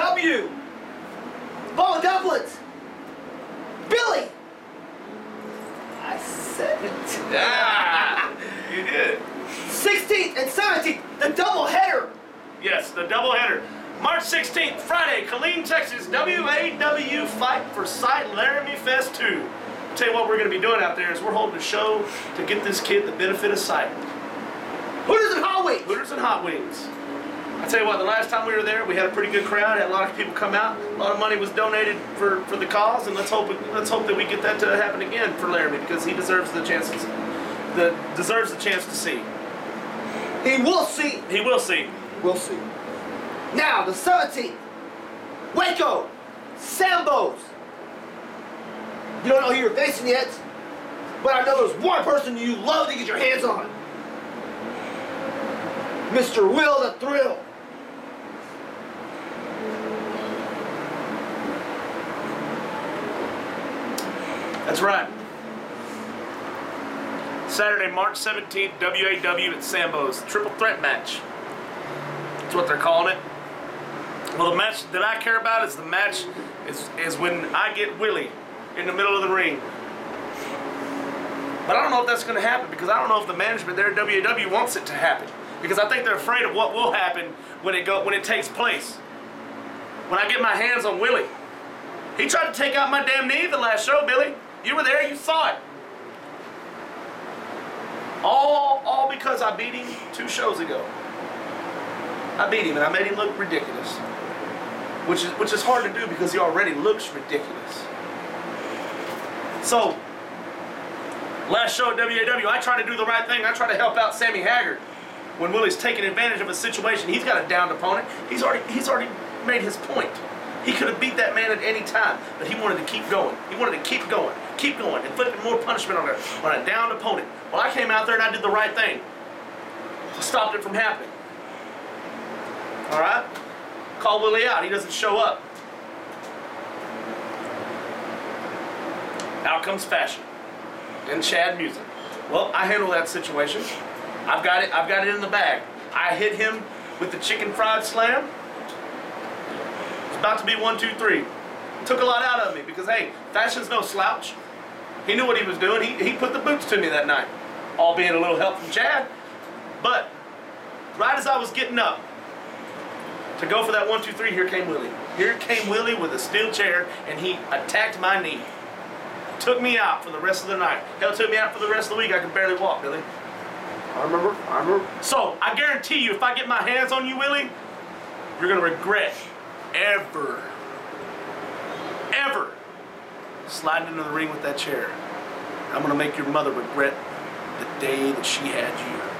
W. Ball doublets. Billy. I said it. Yeah, you did. 16th and 17th, the double header. Yes, the doubleheader. March 16th, Friday, Killeen, Texas, WAW Fight for Sight Laramie Fest 2. Tell you what we're going to be doing out there is we're holding a show to get this kid the benefit of sight. Hooters and Hot Wings. Hooters and Hot Wings. I tell you what, the last time we were there, we had a pretty good crowd. Had a lot of people come out. A lot of money was donated for, for the cause, and let's hope let's hope that we get that to happen again for Laramie because he deserves the chances. The deserves the chance to see. He will see. He will see. We'll see. Now, the 17th. Waco. Sambos. You don't know who you're facing yet, but I know there's one person you love to get your hands on. Mr. Will the Thrill. That's right. Saturday, March 17th, WAW at Sambo's. Triple threat match. That's what they're calling it. Well, the match that I care about is the match is, is when I get Willie in the middle of the ring. But I don't know if that's going to happen because I don't know if the management there at WAW wants it to happen. Because I think they're afraid of what will happen when it go when it takes place. When I get my hands on Willie. He tried to take out my damn knee the last show, Billy. You were there, you saw it. All, all because I beat him two shows ago. I beat him and I made him look ridiculous. Which is, which is hard to do because he already looks ridiculous. So, last show at WAW, I try to do the right thing. I try to help out Sammy Haggard. When Willie's taking advantage of a situation, he's got a downed opponent. He's already, he's already made his point. He could have beat that man at any time, but he wanted to keep going. He wanted to keep going, keep going, inflicting more punishment on a, on a downed opponent. Well, I came out there and I did the right thing. I stopped it from happening. All right? Call Willie out. He doesn't show up. Out comes fashion and Chad music. Well, I handle that situation. I've got it. I've got it in the bag. I hit him with the chicken fried slam. About to be one, two, three. Took a lot out of me because hey, fashion's no slouch. He knew what he was doing. He, he put the boots to me that night, albeit a little help from Chad. But right as I was getting up to go for that one, two, three, here came Willie. Here came Willie with a steel chair, and he attacked my knee. Took me out for the rest of the night. Hell, took me out for the rest of the week. I could barely walk, Billy. I remember. I remember. So, I guarantee you, if I get my hands on you, Willie, you're going to regret ever, ever sliding into the ring with that chair. I'm to make your mother regret the day that she had you.